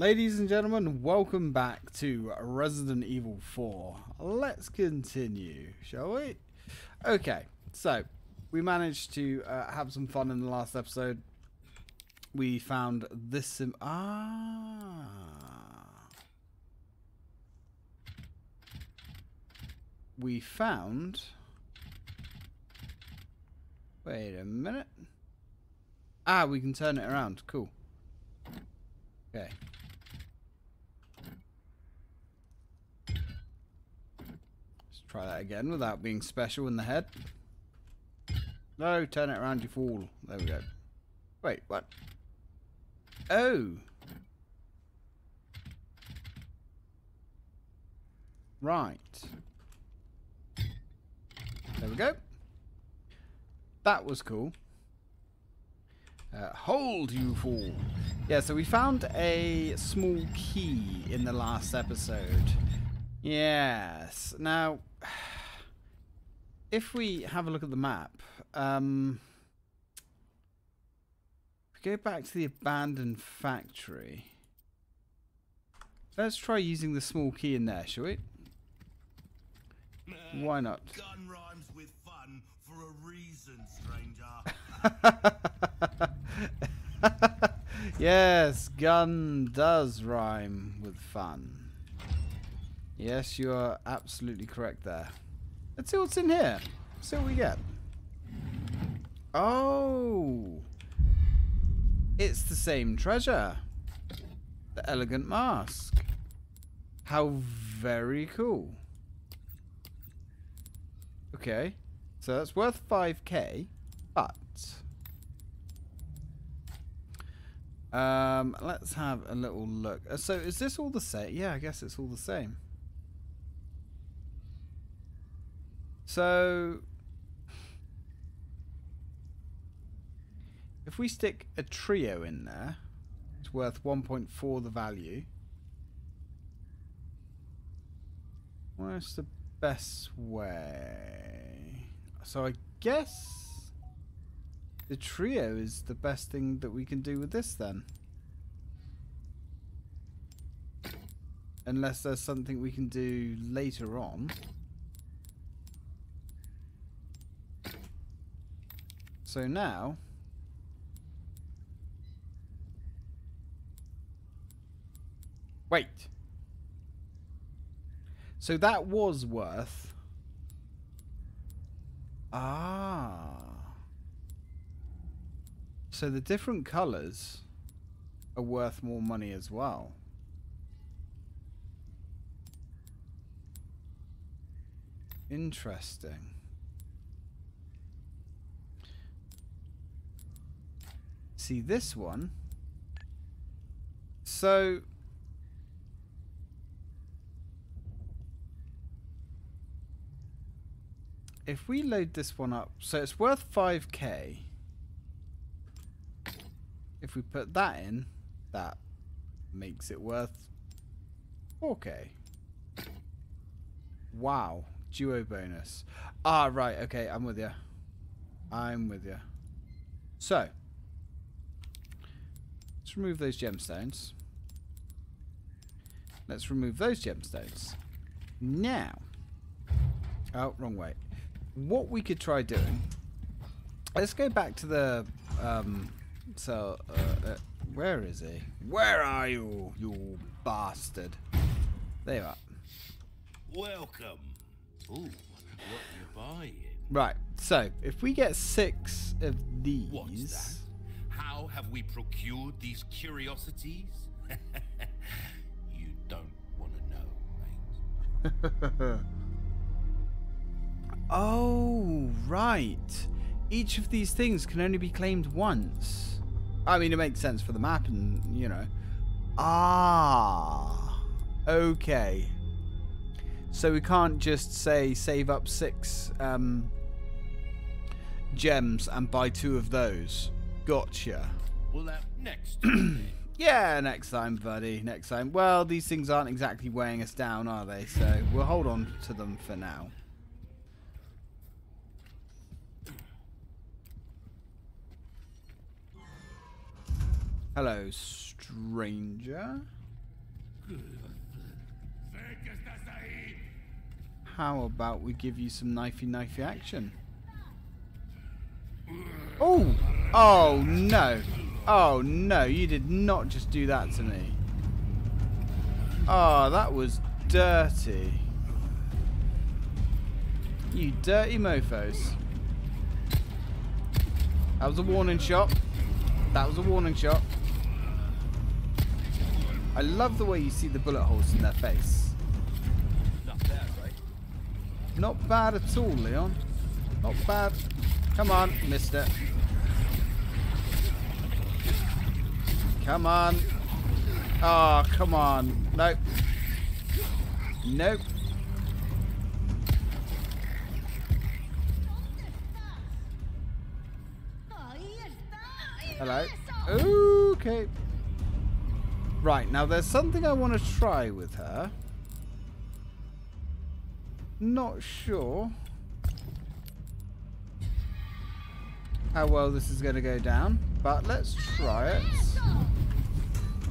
Ladies and gentlemen, welcome back to Resident Evil 4. Let's continue, shall we? Okay, so we managed to uh, have some fun in the last episode. We found this sim. Ah. We found. Wait a minute. Ah, we can turn it around. Cool. Okay. Try that again without being special in the head. No, turn it around, you fool. There we go. Wait, what? Oh. Right. There we go. That was cool. Uh, hold, you fool. Yeah, so we found a small key in the last episode. Yes. Now, if we have a look at the map, um, we go back to the abandoned factory. Let's try using the small key in there, shall we? Why not? Gun rhymes with fun for a reason, stranger. yes, gun does rhyme with fun. Yes, you are absolutely correct there. Let's see what's in here. see what we get. Oh! It's the same treasure. The elegant mask. How very cool. Okay. So that's worth 5k, but um, let's have a little look. Uh, So is this all the same? Yeah, I guess it's all the same. So if we stick a trio in there, it's worth 1.4 the value. Where's the best way? So I guess the trio is the best thing that we can do with this then. Unless there's something we can do later on. So now... Wait. So that was worth... Ah. So the different colours are worth more money as well. Interesting. See this one. So if we load this one up, so it's worth 5k. If we put that in, that makes it worth 4k. Wow, duo bonus. Ah, right, okay, I'm with you. I'm with you. So, let's remove those gemstones. Let's remove those gemstones. Now, oh, wrong way what we could try doing let's go back to the um so uh, uh, where is he where are you you bastard there you are Welcome. Ooh, what are you buying? right so if we get six of these? How have we procured these curiosities? you don't want to know, mate. oh right. Each of these things can only be claimed once. I mean it makes sense for the map and you know. Ah okay. So we can't just say save up six um, gems and buy two of those gotcha. Well, that next yeah next time buddy next time. Well these things aren't exactly weighing us down are they? So we'll hold on to them for now. Hello, stranger. How about we give you some knifey knifey action? Oh! Oh no! Oh no, you did not just do that to me. Oh, that was dirty. You dirty mofos. That was a warning shot. That was a warning shot. I love the way you see the bullet holes in their face. Not bad, right? Not bad at all, Leon. Not bad. Come on, mister. Come on. Oh, come on. Nope. Nope. Hello. Okay. Right, now there's something I want to try with her. Not sure how well this is going to go down, but let's try it.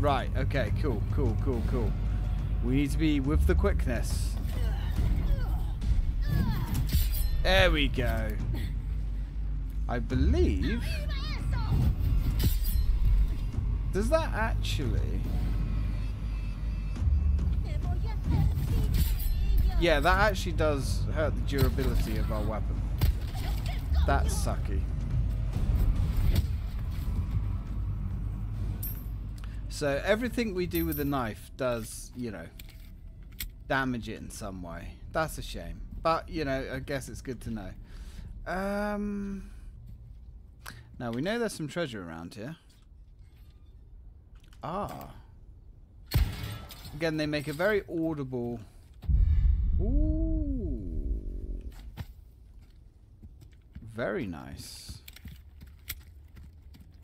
Right, okay, cool, cool, cool, cool. We need to be with the quickness. There we go. I believe... Does that actually... Yeah, that actually does hurt the durability of our weapon. That's sucky. So everything we do with a knife does, you know, damage it in some way. That's a shame. But, you know, I guess it's good to know. Um, now, we know there's some treasure around here. Ah. Again, they make a very audible... Ooh. Very nice.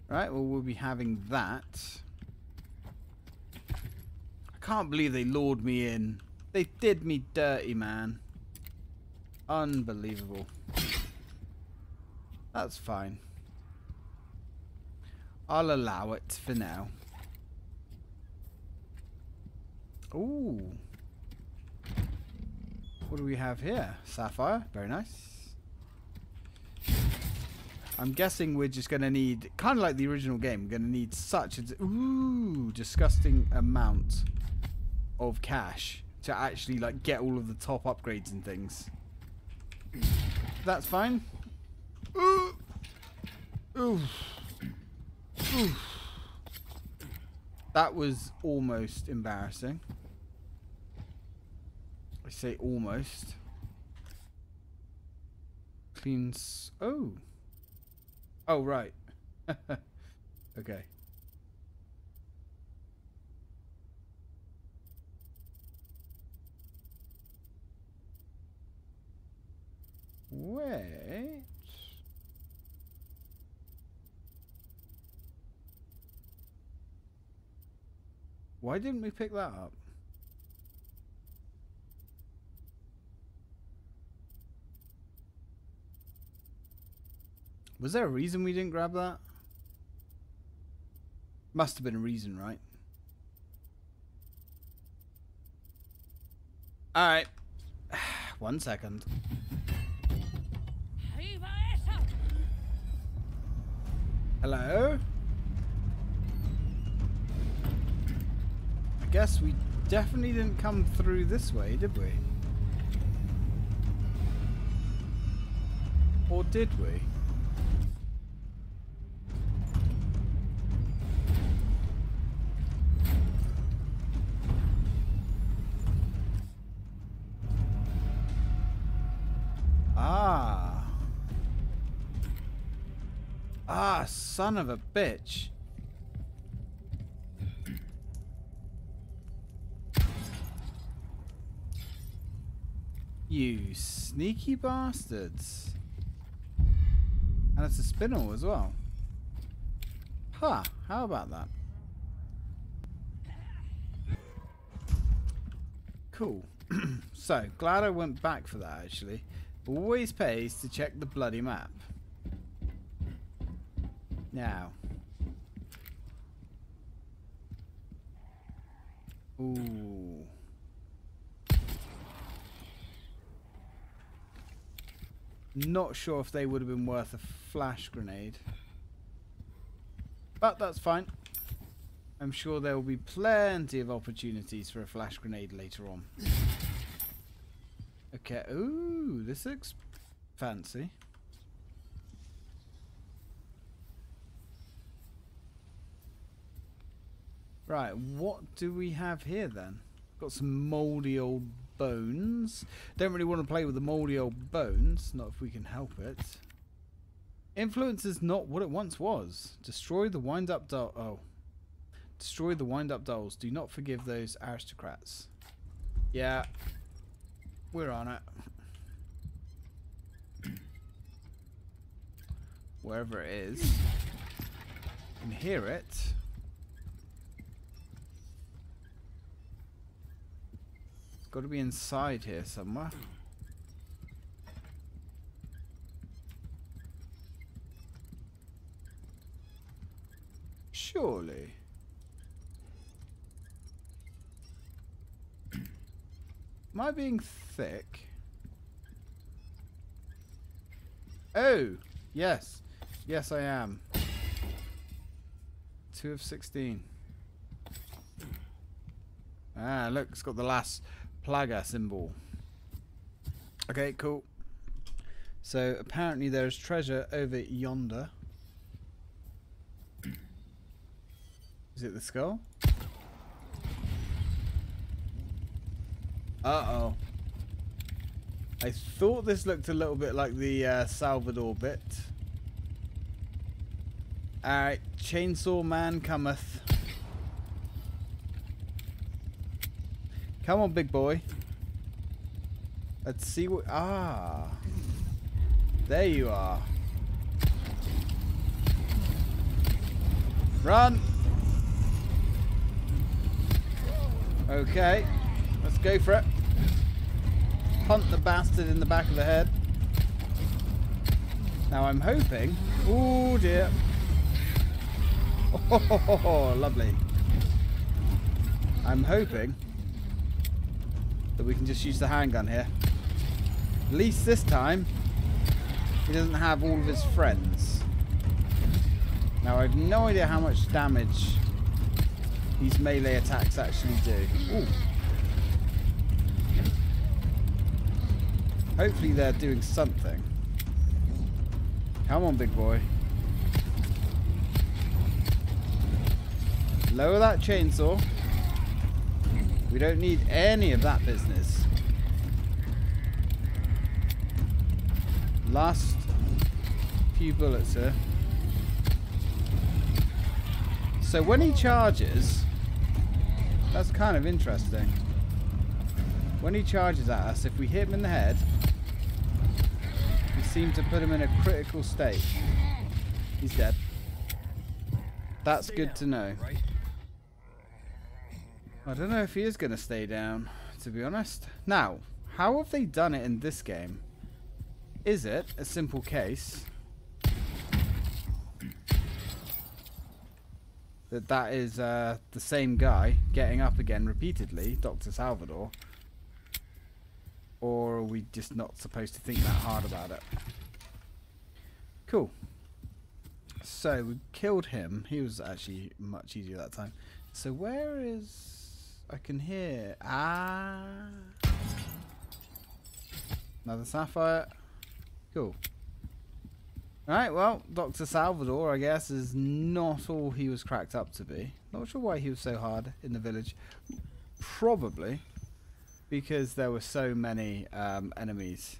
Right, well, we'll be having that. Can't believe they lured me in. They did me dirty, man. Unbelievable. That's fine. I'll allow it for now. Ooh. What do we have here? Sapphire. Very nice. I'm guessing we're just going to need, kind of like the original game, we're going to need such a ooh, disgusting amount of cash to actually like get all of the top upgrades and things. That's fine. Ooh. Ooh. That was almost embarrassing. I say almost. Cleans. Oh. Oh, right. okay. Wait. Why didn't we pick that up? Was there a reason we didn't grab that? Must have been a reason, right? Alright. One second. Hello? I guess we definitely didn't come through this way, did we? Or did we? Son of a bitch. You sneaky bastards. And it's a spinel as well. Huh, how about that? Cool. so, glad I went back for that actually. Always pays to check the bloody map. Now. Ooh. Not sure if they would have been worth a flash grenade. But that's fine. I'm sure there will be plenty of opportunities for a flash grenade later on. Okay. Ooh, this looks fancy. Right, what do we have here then? Got some mouldy old bones. Don't really want to play with the mouldy old bones, not if we can help it. Influence is not what it once was. Destroy the wind-up doll. Oh. Destroy the wind-up dolls. Do not forgive those aristocrats. Yeah. We're on it. Wherever it is. Can hear it. Got to be inside here somewhere. Surely. Am I being thick? Oh, yes. Yes, I am. Two of 16. Ah, look, it's got the last plaga symbol. Okay, cool. So apparently there's treasure over yonder. Is it the skull? Uh-oh. I thought this looked a little bit like the uh, Salvador bit. Alright, Chainsaw Man cometh. Come on, big boy. Let's see what... Ah. There you are. Run! Okay. Let's go for it. Punt the bastard in the back of the head. Now I'm hoping... Oh dear. Oh, lovely. I'm hoping that we can just use the handgun here. At least this time, he doesn't have all of his friends. Now I have no idea how much damage these melee attacks actually do. Ooh. Hopefully they're doing something. Come on, big boy. Lower that chainsaw. We don't need any of that business. Last few bullets here. So when he charges, that's kind of interesting. When he charges at us, if we hit him in the head, we seem to put him in a critical state. He's dead. That's good to know. I don't know if he is going to stay down, to be honest. Now, how have they done it in this game? Is it a simple case that that is uh, the same guy getting up again repeatedly, Dr. Salvador? Or are we just not supposed to think that hard about it? Cool. So, we killed him. He was actually much easier that time. So where is... I can hear... Ah... Another sapphire. Cool. Alright, well, Dr. Salvador, I guess, is not all he was cracked up to be. Not sure why he was so hard in the village. Probably because there were so many um, enemies.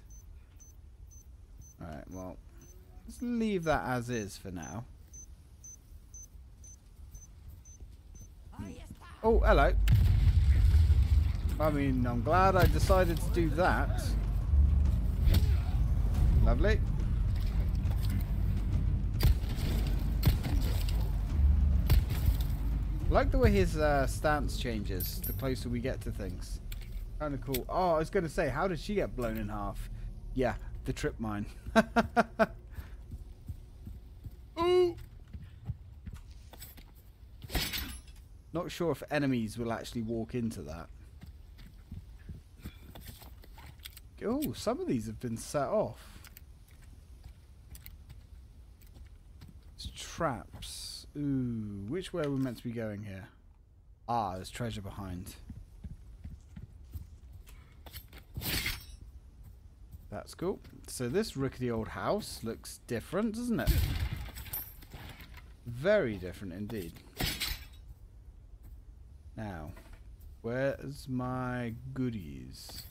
Alright, well, let's leave that as is for now. Oh, hello. I mean, I'm glad I decided to do that. Lovely. Like the way his uh, stance changes the closer we get to things. Kind of cool. Oh, I was going to say, how did she get blown in half? Yeah, the trip mine. Ooh. Not sure if enemies will actually walk into that. Oh, some of these have been set off. It's traps. Ooh, which way are we meant to be going here? Ah, there's treasure behind. That's cool. So this rickety old house looks different, doesn't it? Very different indeed. Now, where's my goodies?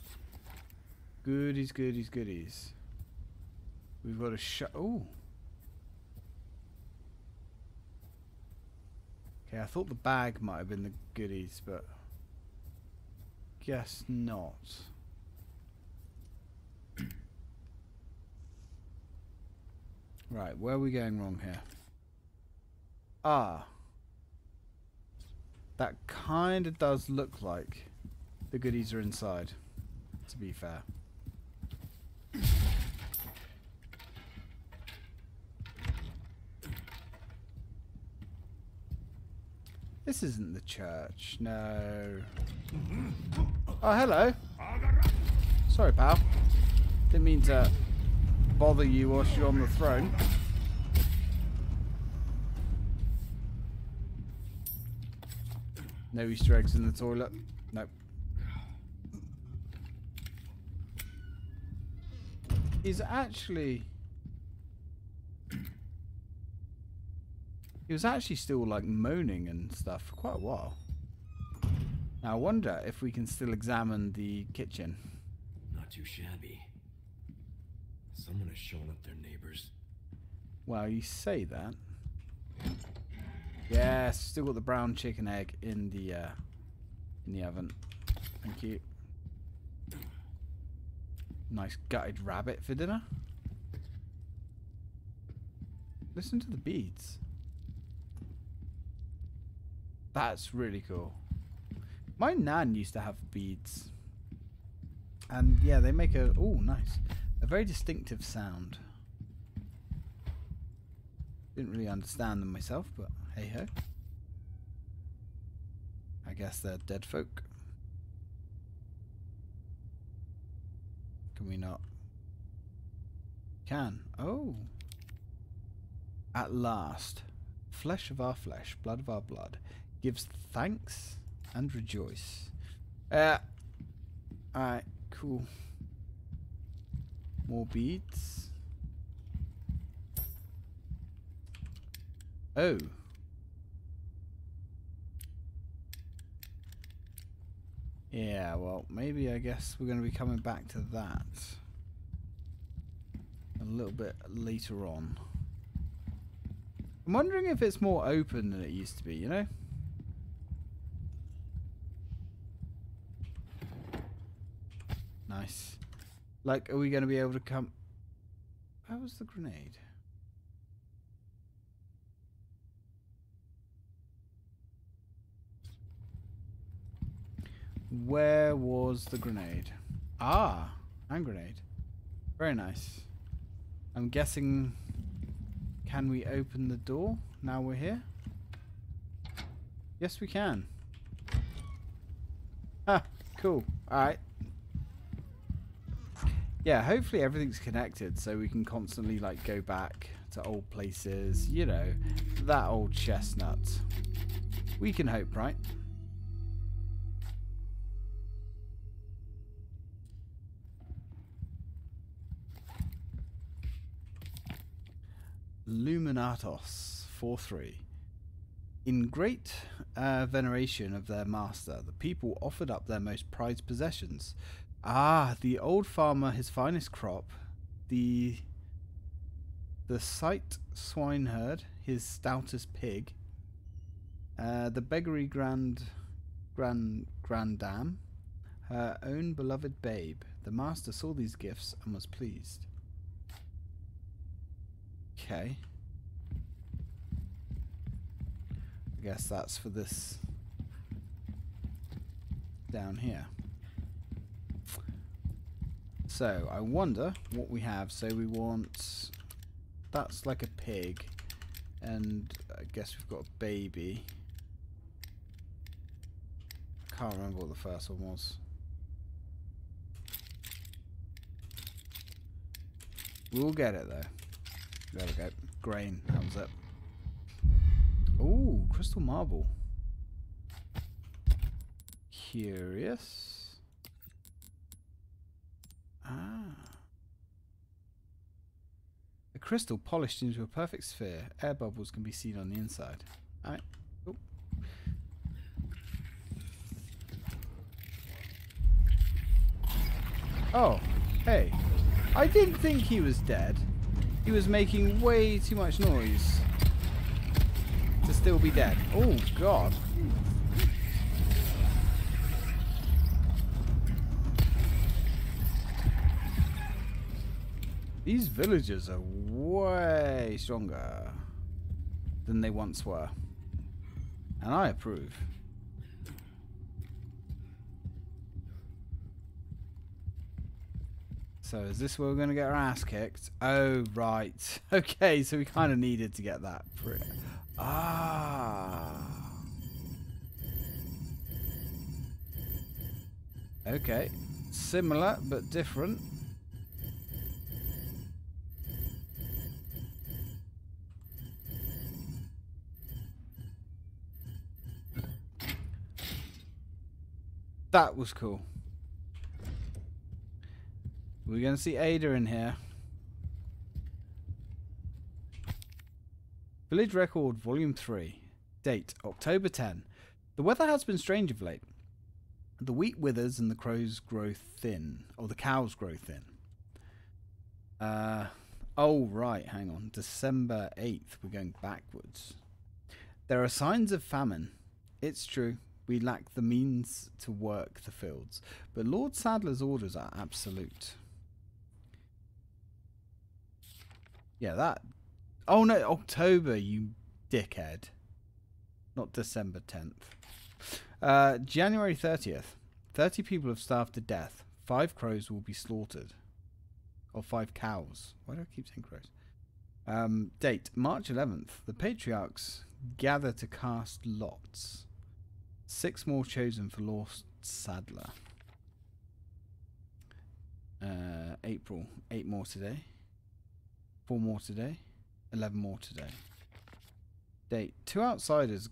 Goodies, goodies, goodies. We've got a shot. Oh. Okay, I thought the bag might have been the goodies, but guess not. Right, where are we going wrong here? Ah. That kind of does look like the goodies are inside, to be fair. This isn't the church, no. Oh, hello. Sorry, pal. Didn't mean to bother you whilst you're on the throne. No Easter eggs in the toilet. Nope. Is actually... He was actually still like moaning and stuff for quite a while. Now I wonder if we can still examine the kitchen. Not too shabby. Someone has shown up their neighbors. Well, you say that. Yes, still got the brown chicken egg in the uh, in the oven. Thank you. Nice gutted rabbit for dinner. Listen to the beads. That's really cool. My nan used to have beads. And yeah, they make a oh nice. A very distinctive sound. Didn't really understand them myself, but hey ho. I guess they're dead folk. Can we not? Can. Oh. At last. Flesh of our flesh, blood of our blood. Gives thanks and rejoice. Uh, Alright, cool. More beads. Oh. Yeah, well, maybe I guess we're going to be coming back to that a little bit later on. I'm wondering if it's more open than it used to be, you know? Nice. Like, are we going to be able to come... Where was the grenade? Where was the grenade? Ah, hand grenade. Very nice. I'm guessing... Can we open the door now we're here? Yes, we can. Ah, cool. Alright. Yeah, hopefully everything's connected so we can constantly like go back to old places, you know, that old chestnut. We can hope, right? Luminatos 4-3. In great uh, veneration of their master, the people offered up their most prized possessions. Ah, the old farmer his finest crop, the the sight swineherd his stoutest pig, uh, the beggary grand grand grandam, her own beloved babe. The master saw these gifts and was pleased. Okay. I guess that's for this down here. So, I wonder what we have. So we want... That's like a pig. And I guess we've got a baby. I can't remember what the first one was. We'll get it though. There we go. Grain. That was it. Ooh, crystal marble. Curious. Ah. A crystal polished into a perfect sphere. Air bubbles can be seen on the inside. Alright. Oh, hey. I didn't think he was dead. He was making way too much noise to still be dead. Oh, God. These villagers are way stronger than they once were. And I approve. So is this where we're going to get our ass kicked? Oh, right. Okay, so we kind of needed to get that. Ah. Okay. Similar, but different. That was cool. We're going to see Ada in here. Village Record, Volume 3. Date, October 10. The weather has been strange of late. The wheat withers and the crows grow thin. Or the cows grow thin. Uh, oh, right, hang on. December 8th. We're going backwards. There are signs of famine. It's true. We lack the means to work the fields. But Lord Saddler's orders are absolute. Yeah, that. Oh no, October, you dickhead. Not December 10th. Uh, January 30th. 30 people have starved to death. Five crows will be slaughtered. Or five cows. Why do I keep saying crows? Um, date March 11th. The patriarchs gather to cast lots. Six more chosen for Lost Saddler. Uh, April. Eight more today. Four more today. Eleven more today. Date. Two outsiders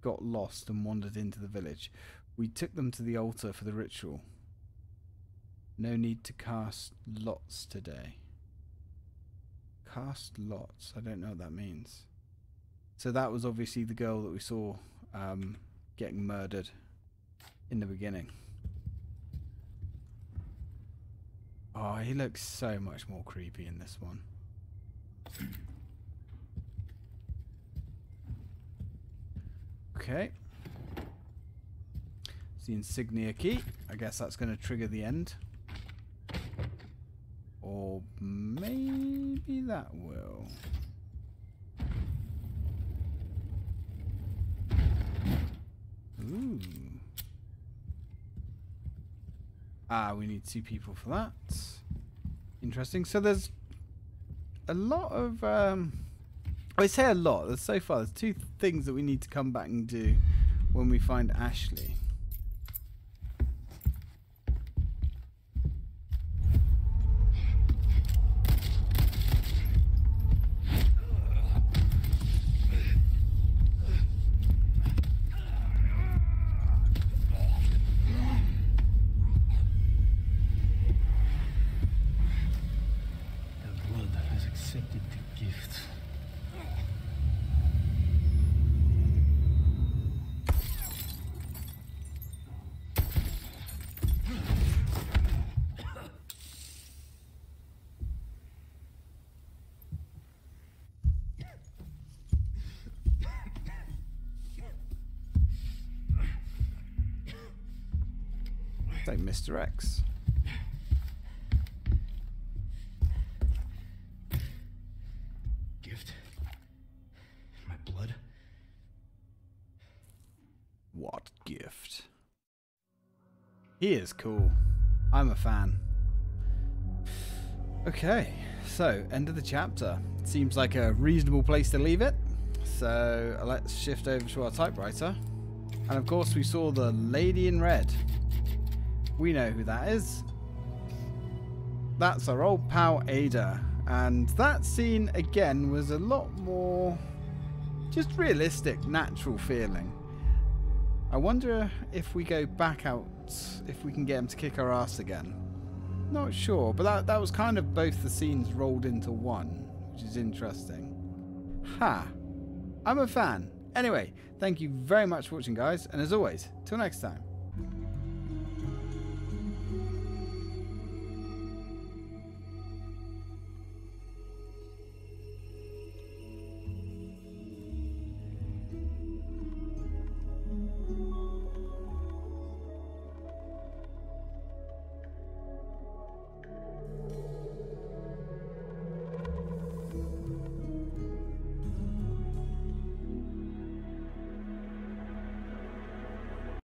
got lost and wandered into the village. We took them to the altar for the ritual. No need to cast lots today. Cast lots. I don't know what that means. So that was obviously the girl that we saw um, getting murdered in the beginning. Oh, he looks so much more creepy in this one. Okay. It's the insignia key. I guess that's going to trigger the end. Or maybe that will. Ooh. Ah, we need two people for that. Interesting. So there's a lot of... Um, I say a lot. So far. There's two things that we need to come back and do when we find Ashley. Like Mr. X. Gift? My blood? What gift? He is cool. I'm a fan. Okay, so end of the chapter. Seems like a reasonable place to leave it. So let's shift over to our typewriter. And of course, we saw the lady in red. We know who that is. That's our old pal Ada. And that scene, again, was a lot more just realistic, natural feeling. I wonder if we go back out, if we can get him to kick our ass again. Not sure, but that, that was kind of both the scenes rolled into one, which is interesting. Ha! I'm a fan. Anyway, thank you very much for watching, guys, and as always, till next time.